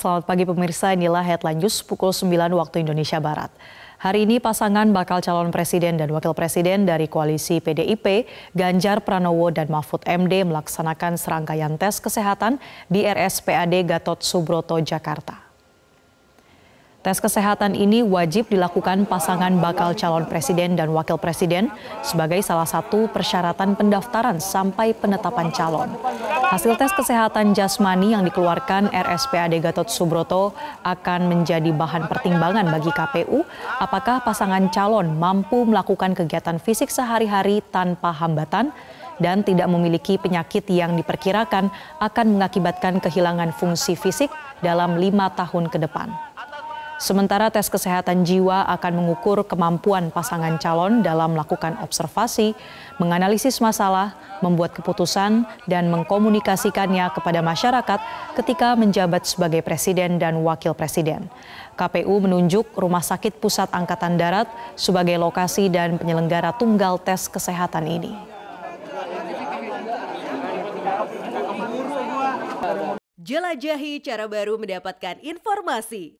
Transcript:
Selamat pagi pemirsa, inilah headline news pukul 9 waktu Indonesia Barat. Hari ini pasangan bakal calon presiden dan wakil presiden dari koalisi PDIP, Ganjar Pranowo dan Mahfud MD melaksanakan serangkaian tes kesehatan di RSPAD Gatot Subroto, Jakarta. Tes kesehatan ini wajib dilakukan pasangan bakal calon presiden dan wakil presiden sebagai salah satu persyaratan pendaftaran sampai penetapan calon. Hasil tes kesehatan jasmani yang dikeluarkan RSPAD Gatot Subroto akan menjadi bahan pertimbangan bagi KPU apakah pasangan calon mampu melakukan kegiatan fisik sehari-hari tanpa hambatan dan tidak memiliki penyakit yang diperkirakan akan mengakibatkan kehilangan fungsi fisik dalam lima tahun ke depan. Sementara tes kesehatan jiwa akan mengukur kemampuan pasangan calon dalam melakukan observasi, menganalisis masalah, membuat keputusan, dan mengkomunikasikannya kepada masyarakat ketika menjabat sebagai presiden dan wakil presiden. KPU menunjuk Rumah Sakit Pusat Angkatan Darat sebagai lokasi dan penyelenggara tunggal tes kesehatan ini. Jelajahi cara baru mendapatkan informasi.